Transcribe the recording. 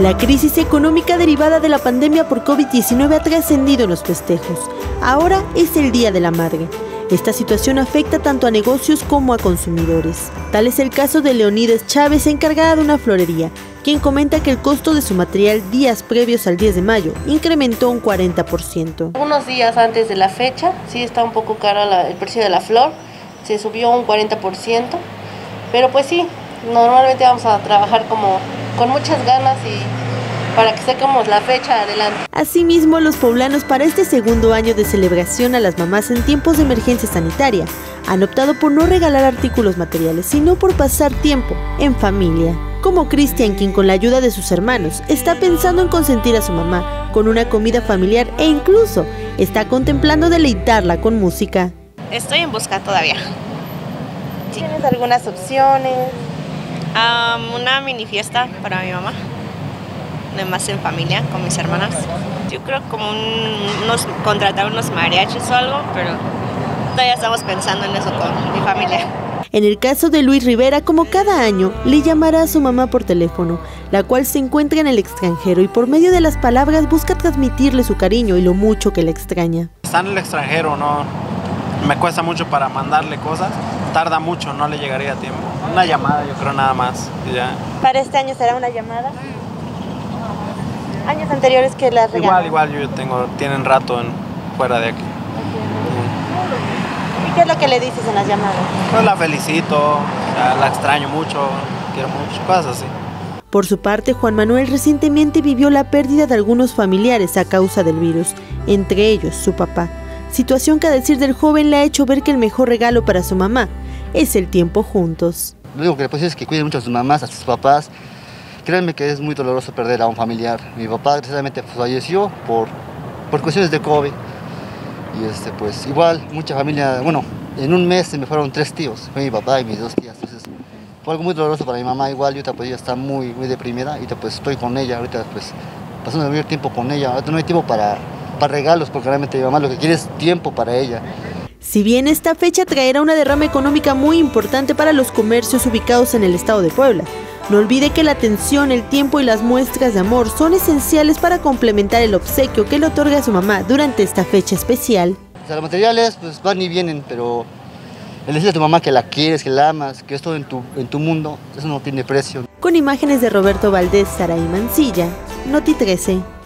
La crisis económica derivada de la pandemia por COVID-19 ha trascendido en los festejos. Ahora es el Día de la Madre. Esta situación afecta tanto a negocios como a consumidores. Tal es el caso de Leonides Chávez, encargada de una florería, quien comenta que el costo de su material días previos al 10 de mayo incrementó un 40%. Unos días antes de la fecha, sí está un poco caro el precio de la flor, se subió un 40%, pero pues sí, normalmente vamos a trabajar como con muchas ganas y para que saquemos la fecha adelante. Asimismo, los poblanos para este segundo año de celebración a las mamás en tiempos de emergencia sanitaria han optado por no regalar artículos materiales, sino por pasar tiempo en familia. Como Cristian, quien con la ayuda de sus hermanos está pensando en consentir a su mamá con una comida familiar e incluso está contemplando deleitarla con música. Estoy en busca todavía. ¿Tienes algunas opciones? Una mini fiesta para mi mamá más en familia con mis hermanas. Yo creo como unos, contratar unos mariachis o algo, pero todavía estamos pensando en eso con mi familia. En el caso de Luis Rivera, como cada año, le llamará a su mamá por teléfono, la cual se encuentra en el extranjero y por medio de las palabras busca transmitirle su cariño y lo mucho que le extraña. Está en el extranjero, no me cuesta mucho para mandarle cosas, tarda mucho, no le llegaría a tiempo. Una llamada, yo creo nada más. ya. ¿Para este año será una llamada? años anteriores que las regalan? Igual, igual, yo tengo, tienen rato fuera de aquí. ¿Y qué es lo que le dices en las llamadas? Pues la felicito, la extraño mucho, quiero mucho, cosas así. Por su parte, Juan Manuel recientemente vivió la pérdida de algunos familiares a causa del virus, entre ellos su papá. Situación que a decir del joven le ha hecho ver que el mejor regalo para su mamá es el tiempo juntos. Lo único que le puedo decir es que cuiden mucho a sus mamás, a sus papás, Créanme que es muy doloroso perder a un familiar. Mi papá precisamente falleció por, por cuestiones de COVID. Y este, pues igual, mucha familia, bueno, en un mes se me fueron tres tíos, fue mi papá y mis dos tías. Entonces, fue algo muy doloroso para mi mamá igual, y ahorita pues ella está muy, muy deprimida, ahorita pues estoy con ella, ahorita pues pasando el mayor tiempo con ella, ahorita no hay tiempo para, para regalos, porque realmente mi mamá lo que quiere es tiempo para ella. Si bien esta fecha traerá una derrama económica muy importante para los comercios ubicados en el estado de Puebla, no olvide que la atención, el tiempo y las muestras de amor son esenciales para complementar el obsequio que le otorga a su mamá durante esta fecha especial. los materiales pues van y vienen, pero el decirle a tu mamá que la quieres, que la amas, que es todo en tu, en tu mundo, eso no tiene precio. Con imágenes de Roberto Valdés, Saraí Mancilla, Noti 13.